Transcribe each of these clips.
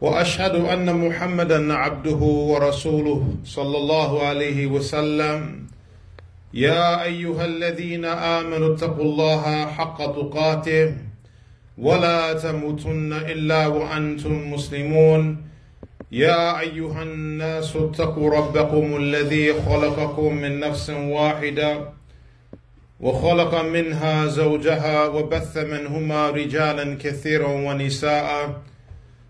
وأشهد أن محمدا عبده ورسوله صلى الله عليه وسلم. يا أيها الذين آمنوا اتقوا الله حق تقاته ولا تموتن إلا وأنتم مسلمون. يا أيها الناس اتقوا ربكم الذي خلقكم من نفس واحدة وخلق منها زوجها وبث منهما رجالا كثيرا ونساء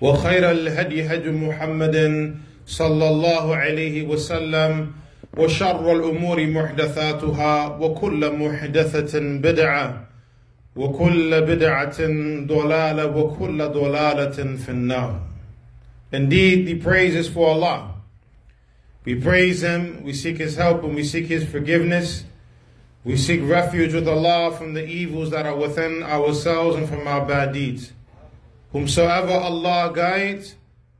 وخير الهدي هدي محمد صلى الله عليه وسلم وشر الأمور محدثاتها وكل محدثة بدعة وكل بدعة ضلالة وكل ضلالة في النار Indeed, the praise is for Allah. We praise Him, we seek His help, and we seek His forgiveness. We seek refuge with Allah from the evils that are within ourselves and from our bad deeds. Whomsoever Allah guides,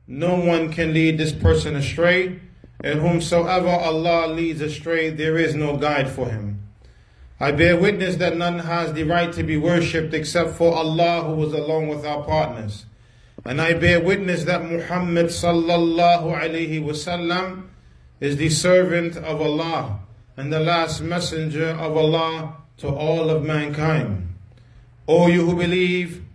no one can lead this person astray, and whomsoever Allah leads astray, there is no guide for him. I bear witness that none has the right to be worshipped except for Allah who is along with our partners. And I bear witness that Muhammad sallallahu alayhi wasallam is the servant of Allah and the last messenger of Allah to all of mankind. O you who believe,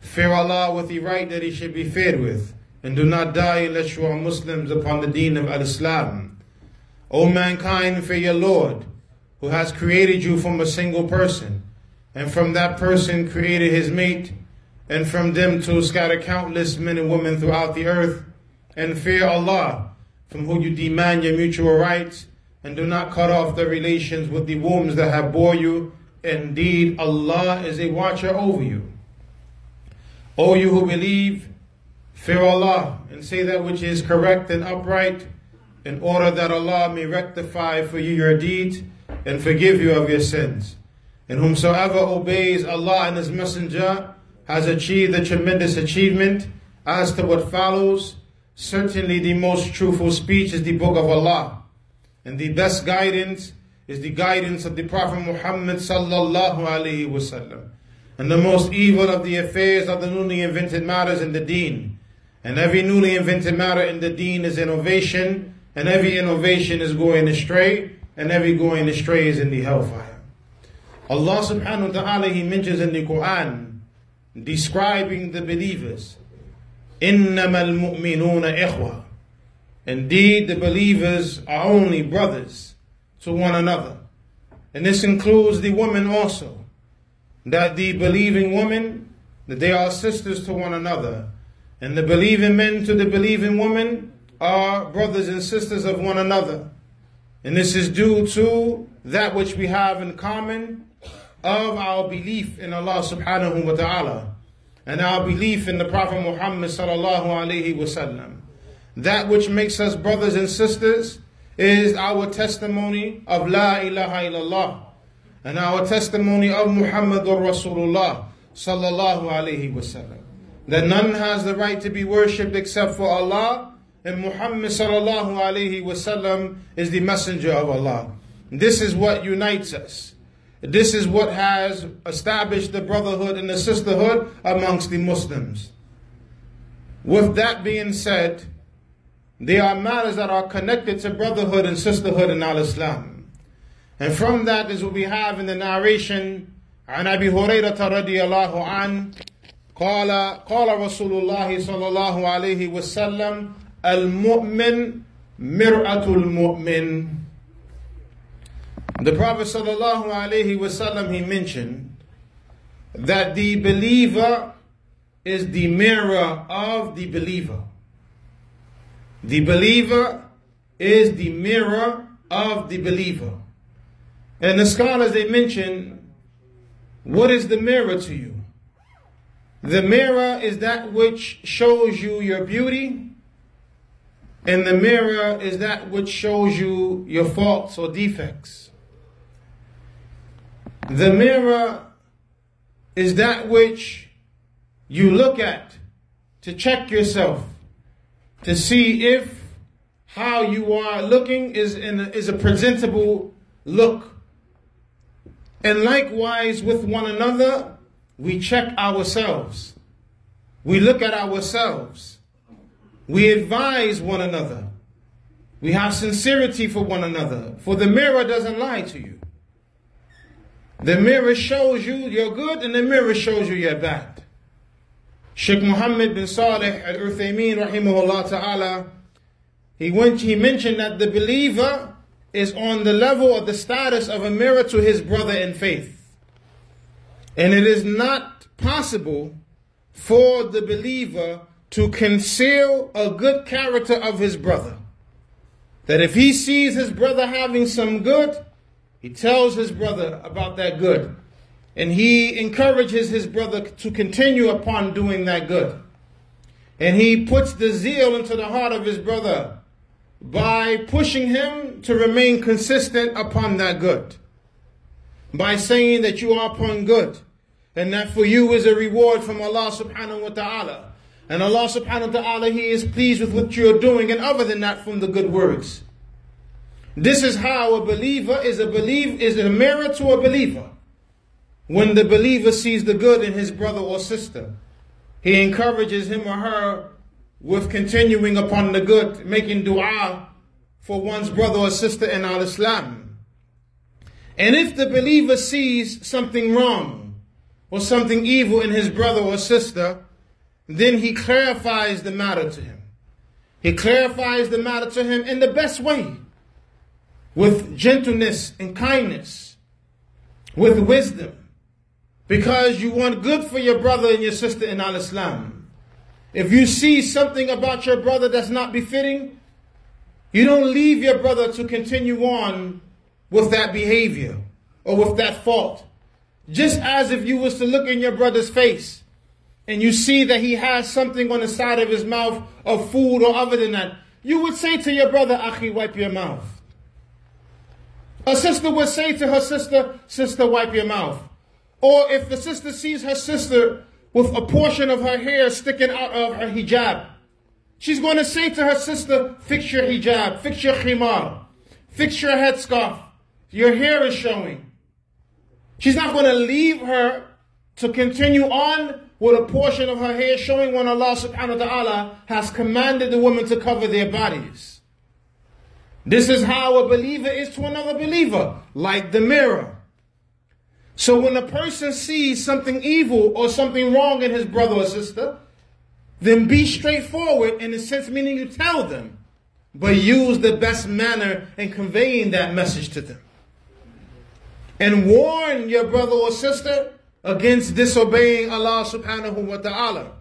Fear Allah with the right that He should be feared with, and do not die unless you are Muslims upon the deen of Al Islam. O mankind, fear your Lord, who has created you from a single person, and from that person created his mate, and from them to scatter countless men and women throughout the earth. And fear Allah, from whom you demand your mutual rights, and do not cut off the relations with the wombs that have bore you. Indeed, Allah is a watcher over you. O you who believe, fear Allah and say that which is correct and upright, in order that Allah may rectify for you your deeds and forgive you of your sins. And whomsoever obeys Allah and His Messenger has achieved a tremendous achievement. As to what follows, certainly the most truthful speech is the Book of Allah, and the best guidance is the guidance of the Prophet Muhammad sallallahu alaihi wasallam And the most evil of the affairs are the newly invented matters in the deen. And every newly invented matter in the deen is innovation, and every innovation is going astray, and every going astray is in the hellfire. Allah subhanahu wa ta'ala, He mentions in the Quran, describing the believers, إِنَّمَا الْمُؤْمِنُونَ إِخْوَةً Indeed, the believers are only brothers to one another. And this includes the women also that the believing women, that they are sisters to one another, and the believing men to the believing women are brothers and sisters of one another. And this is due to that which we have in common of our belief in Allah subhanahu wa ta'ala and our belief in the Prophet Muhammad sallallahu alayhi wasallam. That which makes us brothers and sisters is our testimony of La ilaha illallah and our testimony of Muhammadur Rasulullah sallallahu alaihi wasallam. That none has the right to be worshipped except for Allah, and Muhammad sallallahu alaihi wasallam is the messenger of Allah. This is what unites us. This is what has established the brotherhood and the sisterhood amongst the Muslims. With that being said, there are matters that are connected to brotherhood and sisterhood in Al Islam. And from that is what we have in the narration عن أبي هريرة رضي الله عنه قال قال رسول الله صلى الله عليه وسلم المؤمن مرأة المؤمن The Prophet sallallahu alaihi wasallam he mentioned that the believer is the mirror of the believer. The believer is the mirror of the believer. And the scholars they mention what is the mirror to you? The mirror is that which shows you your beauty, and the mirror is that which shows you your faults or defects. The mirror is that which you look at to check yourself, to see if how you are looking is, in is a presentable look. And likewise with one another, we check ourselves. We look at ourselves. We advise one another. We have sincerity for one another. For the mirror doesn't lie to you. The mirror shows you you're good and the mirror shows you you're bad. Sheikh Muhammad bin Salih al Uthaymeen rahimahullah ta'ala, he, went, he mentioned that the believer is on the level of the status of a mirror to his brother in faith. And it is not possible for the believer to conceal a good character of his brother. That if he sees his brother having some good, he tells his brother about that good. And he encourages his brother to continue upon doing that good. And he puts the zeal into the heart of his brother by pushing him to remain consistent upon that good. By saying that you are upon good. And that for you is a reward from Allah subhanahu wa ta'ala. And Allah subhanahu wa ta'ala, He is pleased with what you're doing, and other than that, from the good words. This is how a believer is a believe is a mirror to a believer. When the believer sees the good in his brother or sister, he encourages him or her with continuing upon the good, making dua for one's brother or sister in Al Islam. And if the believer sees something wrong or something evil in his brother or sister, then he clarifies the matter to him. He clarifies the matter to him in the best way with gentleness and kindness, with wisdom, because you want good for your brother and your sister in Al Islam. If you see something about your brother that's not befitting, you don't leave your brother to continue on with that behavior or with that fault. Just as if you was to look in your brother's face and you see that he has something on the side of his mouth of food or other than that, you would say to your brother, Akhi, wipe your mouth. A sister would say to her sister, Sister, wipe your mouth. Or if the sister sees her sister with a portion of her hair sticking out of her hijab, she's going to say to her sister, Fix your hijab, fix your khimar, fix your headscarf. Your hair is showing. She's not going to leave her to continue on with a portion of her hair showing when Allah subhanahu wa ta'ala has commanded the woman to cover their bodies. This is how a believer is to another believer, like the mirror. So when a person sees something evil or something wrong in his brother or sister, then be straightforward in the sense meaning you tell them, but use the best manner in conveying that message to them. And warn your brother or sister against disobeying Allah subhanahu wa ta'ala.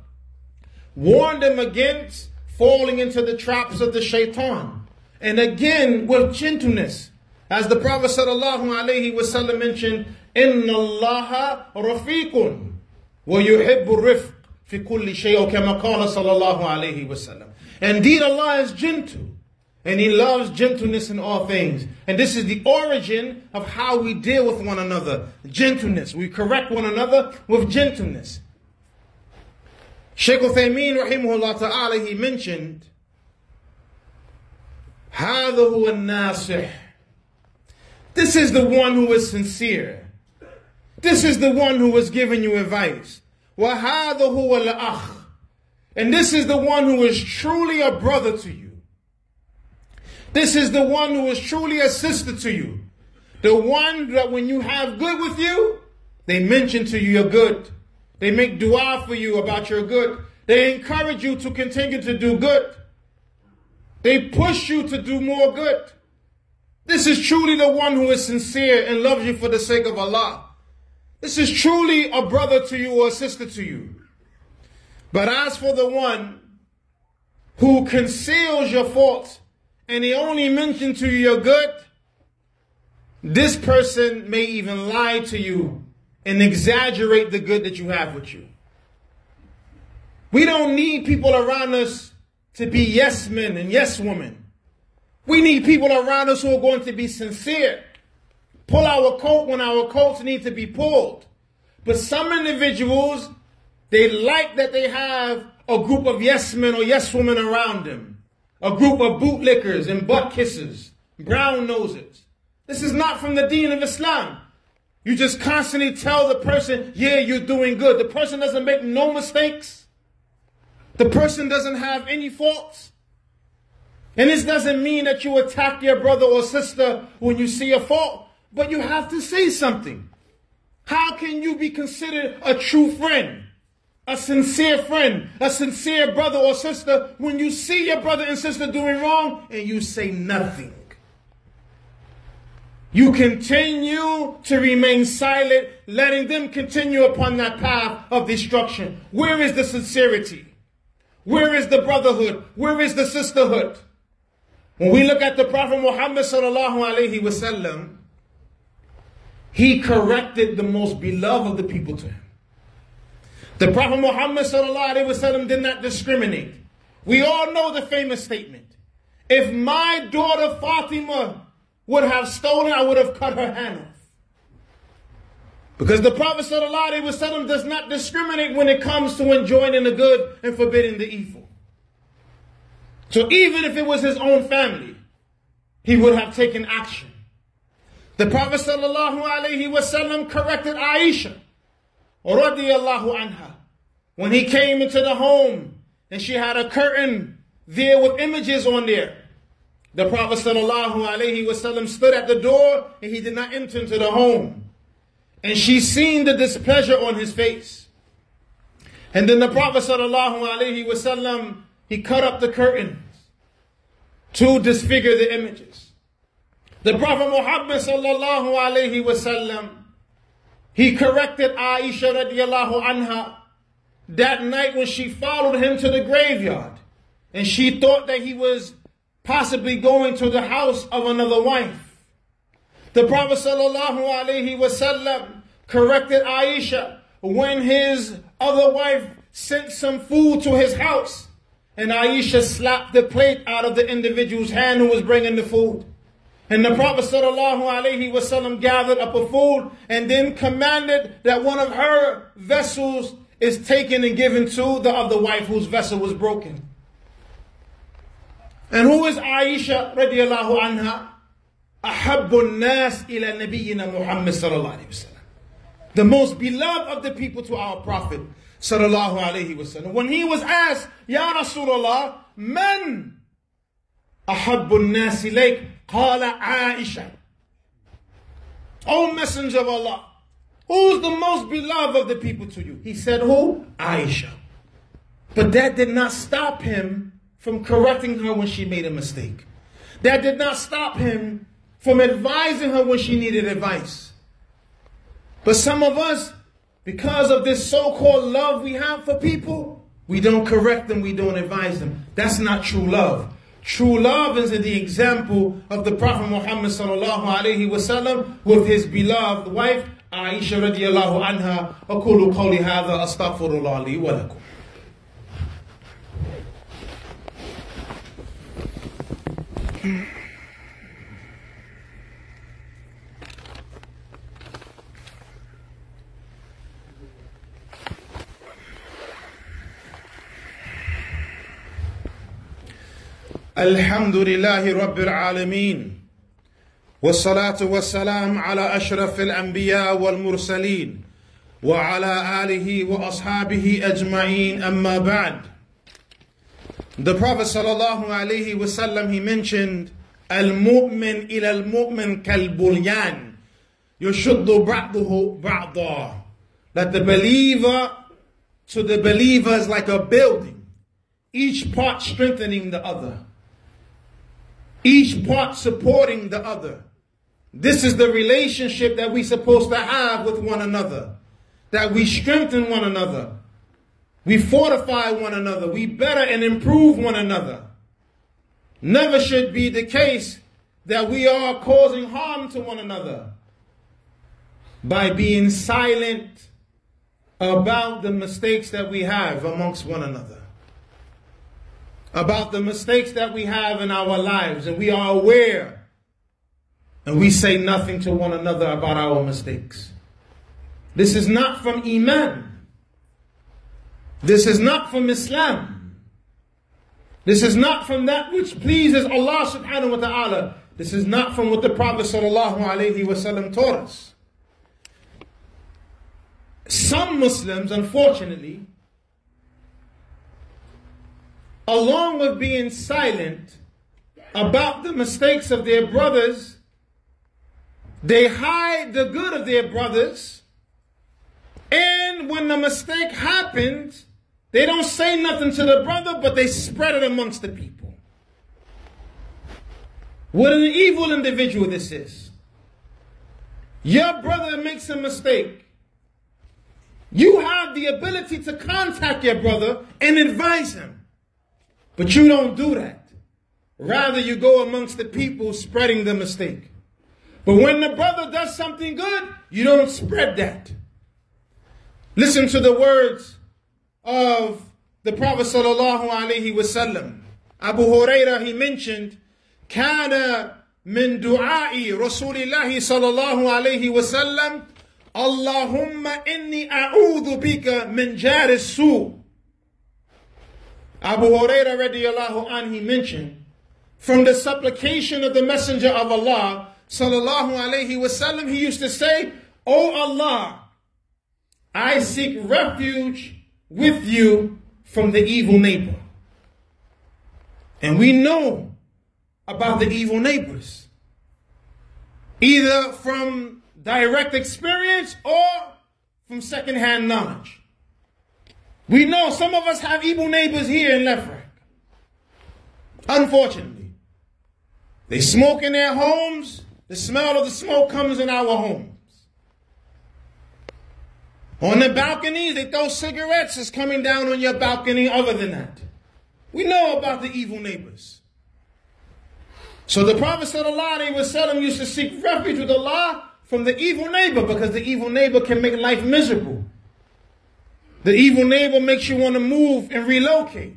Warn them against falling into the traps of the shaitan. And again, with gentleness. As the Prophet sallallahu alaihi wasallam mentioned, إِنَّ اللَّهَ رَفِيقٌ وَيُحِبُّ الرِّفْقِ في كل شيء كما قال صلى الله عليه وسلم. Indeed, Allah is gentle. And He loves gentleness in all things. And this is the origin of how we deal with one another. Gentleness. We correct one another with gentleness. Shaykh Uthaymeen rahimahullah ta'ala, he mentioned هذا هو الناصح This is the one who is sincere. This is the one who is giving you advice. وهذا هو الأخ And this is the one who is truly a brother to you. This is the one who is truly a sister to you. The one that when you have good with you, they mention to you your good. They make dua for you about your good. They encourage you to continue to do good. They push you to do more good. This is truly the one who is sincere and loves you for the sake of Allah. This is truly a brother to you or a sister to you. But as for the one who conceals your faults and he only mentions to you your good, this person may even lie to you and exaggerate the good that you have with you. We don't need people around us to be yes men and yes women. We need people around us who are going to be sincere. Pull our coat when our coats need to be pulled. But some individuals, they like that they have a group of yes men or yes women around them. A group of bootlickers and butt kissers, brown noses. This is not from the deen of Islam. You just constantly tell the person, yeah, you're doing good. The person doesn't make no mistakes. The person doesn't have any faults. And this doesn't mean that you attack your brother or sister when you see a fault, but you have to say something. How can you be considered a true friend, a sincere friend, a sincere brother or sister when you see your brother and sister doing wrong and you say nothing? You continue to remain silent, letting them continue upon that path of destruction. Where is the sincerity? Where is the brotherhood? Where is the sisterhood? When we look at the Prophet Muhammad sallallahu alaihi wasallam, he corrected the most beloved of the people to him. The Prophet Muhammad wasallam did not discriminate. We all know the famous statement. If my daughter Fatima would have stolen, I would have cut her hand off. Because the Prophet wasallam does not discriminate when it comes to enjoining the good and forbidding the evil. So even if it was his own family, he would have taken action. The Prophet wasallam corrected Aisha radiyallahu anha when he came into the home and she had a curtain there with images on there. The Prophet wasallam stood at the door and he did not enter into the home. And she seen the displeasure on his face. And then the Prophet wasallam he cut up the curtains to disfigure the images. The Prophet Muhammad sallallahu alaihi wasallam, he corrected Aisha radiallahu anha that night when she followed him to the graveyard. And she thought that he was possibly going to the house of another wife. The Prophet sallallahu alaihi wasallam corrected Aisha when his other wife sent some food to his house and Aisha slapped the plate out of the individual's hand who was bringing the food. And the Prophet sallallahu alaihi wasallam gathered up a food and then commanded that one of her vessels is taken and given to the other wife whose vessel was broken. And who is Aisha radiallahu anha? Ahabbun nas ila nabiyyina Muhammad sallallahu alaihi wasallam. The most beloved of the people to our Prophet sallallahu alaihi wasallam. When he was asked, Ya Rasulullah, man ahabbun nas ilayk? Qala Aisha. O Messenger of Allah, who's the most beloved of the people to you? He said, Who? Aisha. But that did not stop him from correcting her when she made a mistake. That did not stop him from advising her when she needed advice. But some of us, because of this so called love we have for people, we don't correct them, we don't advise them. That's not true love. True love is the example of the Prophet Muhammad sallallahu alaihi wasallam with his beloved wife Aisha radiallahu anha. أقول قولي هذا أستغفر الله لي ولكم. الحمد لله رب العالمين والصلاة والسلام على أشرف الأنبياء والمرسلين وعلى آله وأصحابه أجمعين أما بعد The Prophet sallallahu alaihi wasallam he mentioned المؤمن إلى المؤمن كالبنيان يشد بعضه بعضا That the believer to the believer is like a building, each part strengthening the other. Each part supporting the other. This is the relationship that we're supposed to have with one another. That we strengthen one another. We fortify one another. We better and improve one another. Never should be the case that we are causing harm to one another by being silent about the mistakes that we have amongst one another. About the mistakes that we have in our lives, and we are aware, and we say nothing to one another about our mistakes. This is not from Iman. This is not from Islam. This is not from that which pleases Allah subhanahu wa ta'ala. This is not from what the Prophet sallallahu alaihi wasallam taught us. Some Muslims, unfortunately, along with being silent about the mistakes of their brothers, they hide the good of their brothers. And when the mistake happens, they don't say nothing to the brother, but they spread it amongst the people. What an evil individual this is. Your brother makes a mistake. You have the ability to contact your brother and advise him. But you don't do that. Rather, you go amongst the people spreading the mistake. But when the brother does something good, you don't spread that. Listen to the words of the Prophet sallallahu alaihi wasallam. Abu Huraira he mentioned, "Kana min du'a'i Rasulillah sallallahu alaihi wasallam, Allahumma inni a'udhu bika min jaris su' Abu Huraira radiallahu anh, he mentioned, from the supplication of the Messenger of Allah, sallallahu alayhi wasallam, he used to say, O Allah, I seek refuge with you from the evil neighbor. And we know about the evil neighbors. Either from direct experience or from secondhand knowledge. We know some of us have evil neighbors here in Lefrak. Unfortunately, they smoke in their homes. The smell of the smoke comes in our homes. On the balconies, they throw cigarettes. It's coming down on your balcony. Other than that, we know about the evil neighbors. So the Prophet ﷺ used to seek refuge with Allah from the evil neighbor because the evil neighbor can make life miserable. The evil neighbor makes you want to move and relocate.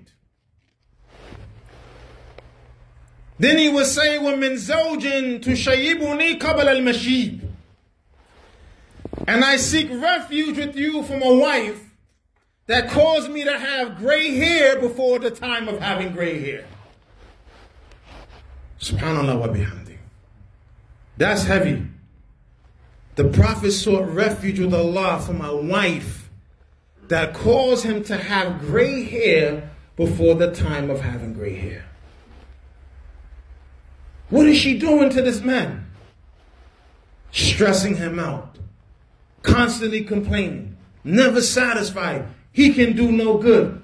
Then he would say, وَمِن زَوْجٍ تُشَيِّبُنِي قَبَلَ الْمَشِيبِ And I seek refuge with you from a wife that caused me to have gray hair before the time of having gray hair. Subhanallah wa bihamdi. That's heavy. The Prophet sought refuge with Allah from a wife that caused him to have gray hair before the time of having gray hair. What is she doing to this man? Stressing him out, constantly complaining, never satisfied. He can do no good.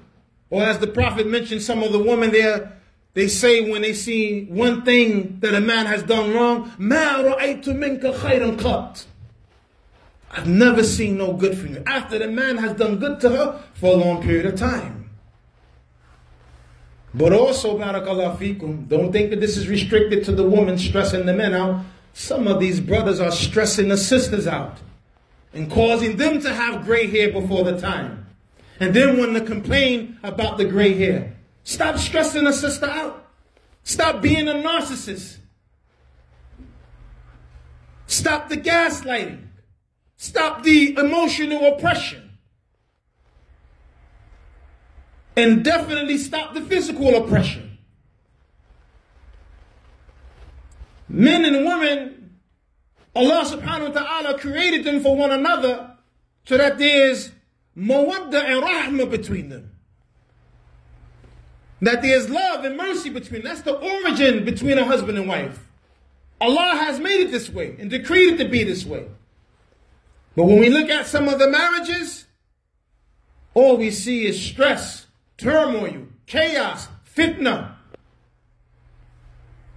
Or as the Prophet mentioned, some of the women there, they say when they see one thing that a man has done wrong, مَا رَأَيْتُ مِنْكَ خَيْرًا قَطْ I've never seen no good from you. After the man has done good to her for a long period of time. But also, barakallah fikum, don't think that this is restricted to the woman stressing the men out. Some of these brothers are stressing the sisters out and causing them to have gray hair before the time. And then when they complain about the gray hair, stop stressing a sister out. Stop being a narcissist. Stop the gaslighting. Stop the emotional oppression. And definitely stop the physical oppression. Men and women, Allah subhanahu wa ta'ala created them for one another so that there's mawadda and rahmah between them. That there's love and mercy between them. That's the origin between a husband and wife. Allah has made it this way and decreed it to be this way. But when we look at some of the marriages, all we see is stress, turmoil, chaos, fitna.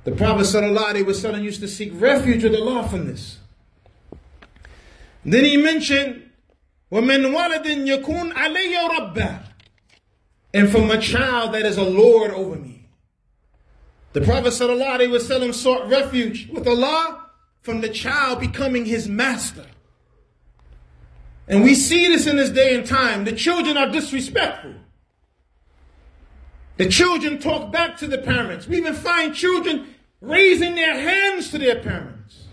The Prophet ﷺ used to seek refuge with Allah from this. Then he mentioned, وَمِنْ وَلَدٍ يَكُونَ عَلَيَّ رَبَّهِ And from a child that is a Lord over me. The Prophet ﷺ sought refuge with Allah from the child becoming his master. And we see this in this day and time. The children are disrespectful. The children talk back to the parents. We even find children raising their hands to their parents.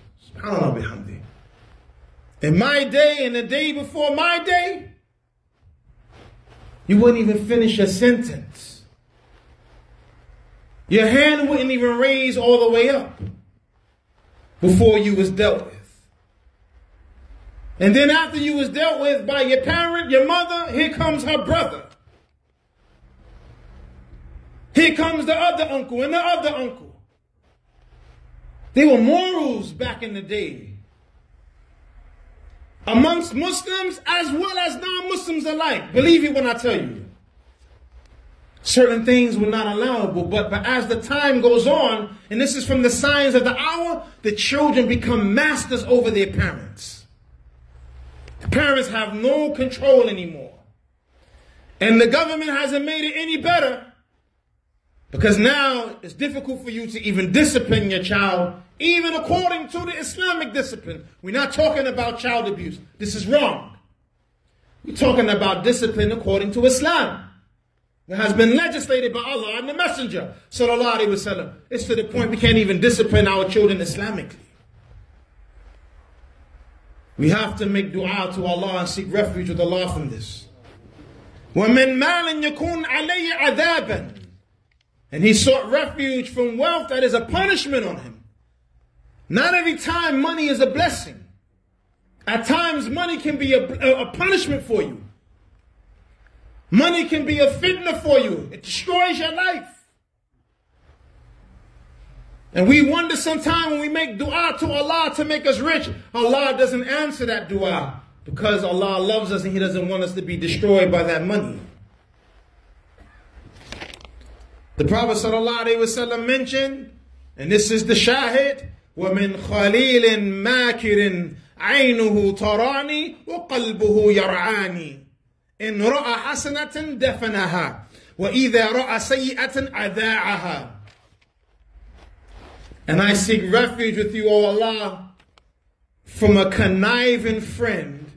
In my day and the day before my day, you wouldn't even finish a sentence. Your hand wouldn't even raise all the way up before you was dealt with. And then after you was dealt with by your parent, your mother, here comes her brother. Here comes the other uncle and the other uncle. They were morals back in the day. Amongst Muslims as well as non-Muslims alike. Believe it when I tell you. Certain things were not allowable, but, but as the time goes on, and this is from the signs of the hour, the children become masters over their parents. Parents have no control anymore. And the government hasn't made it any better because now it's difficult for you to even discipline your child, even according to the Islamic discipline. We're not talking about child abuse. This is wrong. We're talking about discipline according to Islam. That has been legislated by Allah and the Messenger. Sallallahu Alaihi Wasallam. It's to the point we can't even discipline our children Islamically. We have to make dua to Allah and seek refuge with Allah from this. وَمِن مَالٍ يَكُونَ عَلَيَّ عَذَابًا and he sought refuge from wealth that is a punishment on him. Not every time money is a blessing. At times, money can be a, a, a punishment for you. Money can be a fitna for you. It destroys your life. And we wonder sometimes when we make dua to Allah to make us rich, Allah doesn't answer that dua because Allah loves us and He doesn't want us to be destroyed by that money. The Prophet ﷺ mentioned, and this is the shahid, وَمِنْ خَلِيلٍ مَاكِرٍ عَيْنُهُ تَرَانِي وَقَلْبُهُ يَرْعَانِي إن رأى حسنة دفنها وإذا رأى سيئة أذاعها and I seek refuge with you, O Allah, from a conniving friend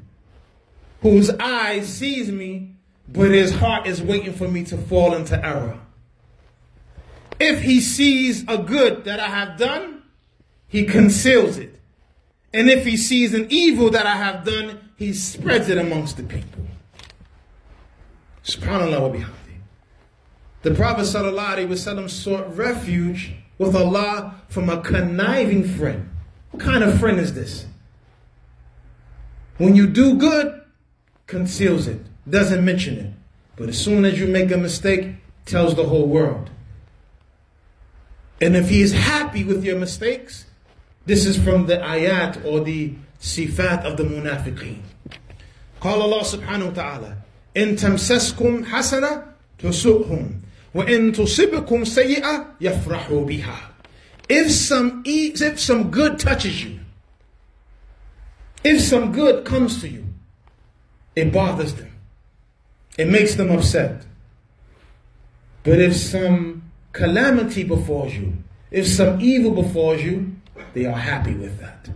whose eye sees me, but his heart is waiting for me to fall into error. If he sees a good that I have done, he conceals it. And if he sees an evil that I have done, he spreads it amongst the people. SubhanAllah wa bihamdi. The Prophet ﷺ sought refuge with Allah from a conniving friend. What kind of friend is this? When you do good, conceals it, doesn't mention it. But as soon as you make a mistake, tells the whole world. And if he is happy with your mistakes, this is from the ayat or the sifat of the munafiqeen. Call Allah subhanahu wa ta'ala, in tamsaskum hasana tusukhum. وإن تصبكم سيئة يفرحوا بها if some if some good touches you if some good comes to you it bothers them it makes them upset but if some calamity befalls you, if some evil befalls you, they are happy with that.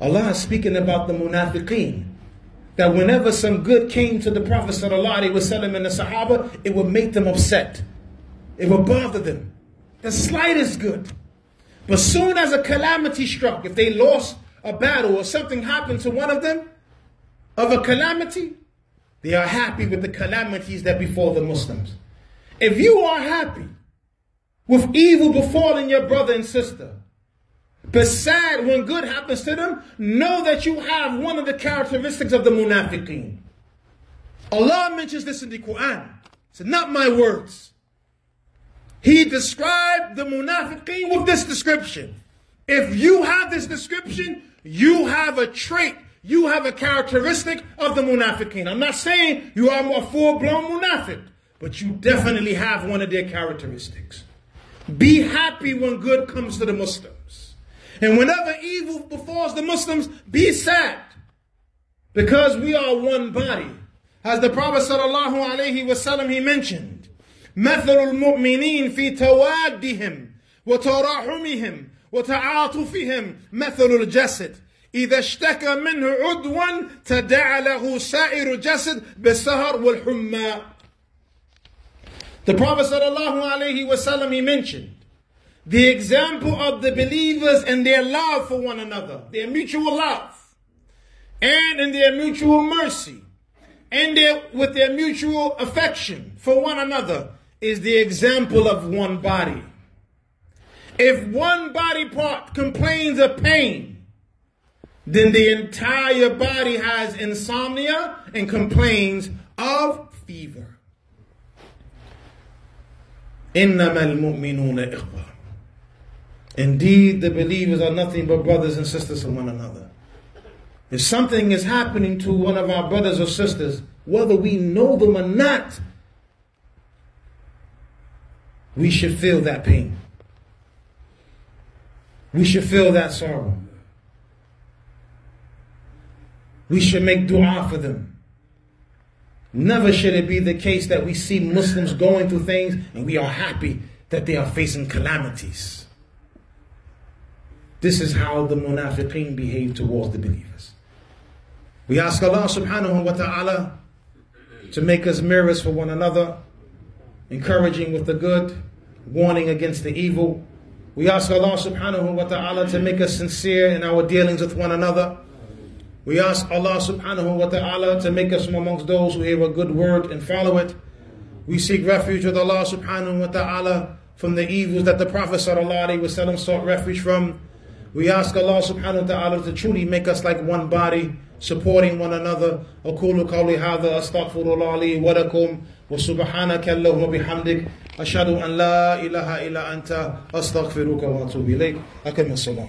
Allah is speaking about the munafiqeen. That whenever some good came to the Prophet ﷺ and the Sahaba, it would make them upset. It will bother them. The slightest good. But soon as a calamity struck, if they lost a battle or something happened to one of them, of a calamity, they are happy with the calamities that befall the Muslims. If you are happy with evil befalling your brother and sister. But sad when good happens to them, know that you have one of the characteristics of the munafiqeen. Allah mentions this in the Quran. It's not my words. He described the munafiqeen with this description. If you have this description, you have a trait, you have a characteristic of the munafiqeen. I'm not saying you are a full-blown munafiq, but you definitely have one of their characteristics. Be happy when good comes to the Muslims. And whenever evil befalls the Muslims, be sad. Because we are one body. As the Prophet sallallahu alaihi wasallam he mentioned, مثل المؤمنين في توادهم وتراحمهم وتعاطفهم مثل الجسد إذا اشتكى منه عدوا تداعى له سائر الجسد بالسهر والحمى The Prophet sallallahu alaihi wasallam he mentioned the example of the believers and their love for one another, their mutual love, and in their mutual mercy, and their, with their mutual affection for one another is the example of one body. If one body part complains of pain, then the entire body has insomnia and complains of fever. Indeed, the believers are nothing but brothers and sisters to one another. If something is happening to one of our brothers or sisters, whether we know them or not, we should feel that pain. We should feel that sorrow. We should make dua for them. Never should it be the case that we see Muslims going through things and we are happy that they are facing calamities. This is how the munafiqeen behave towards the believers. We ask Allah subhanahu wa ta'ala to make us mirrors for one another, encouraging with the good, warning against the evil. We ask Allah subhanahu wa ta'ala to make us sincere in our dealings with one another. We ask Allah subhanahu wa ta'ala to make us from amongst those who hear a good word and follow it. We seek refuge with Allah subhanahu wa ta'ala from the evils that the Prophet sallallahu alaihi wasallam sought refuge from. We ask Allah subhanahu wa ta'ala to truly make us like one body, supporting one another. أقول قولي هذا أستغفر الله لي ولكم وسبحانك اللهم وبحمدك أشهد أن لا إله إلا أنت أستغفرك وأتوب إليك. أكمل الصلاة.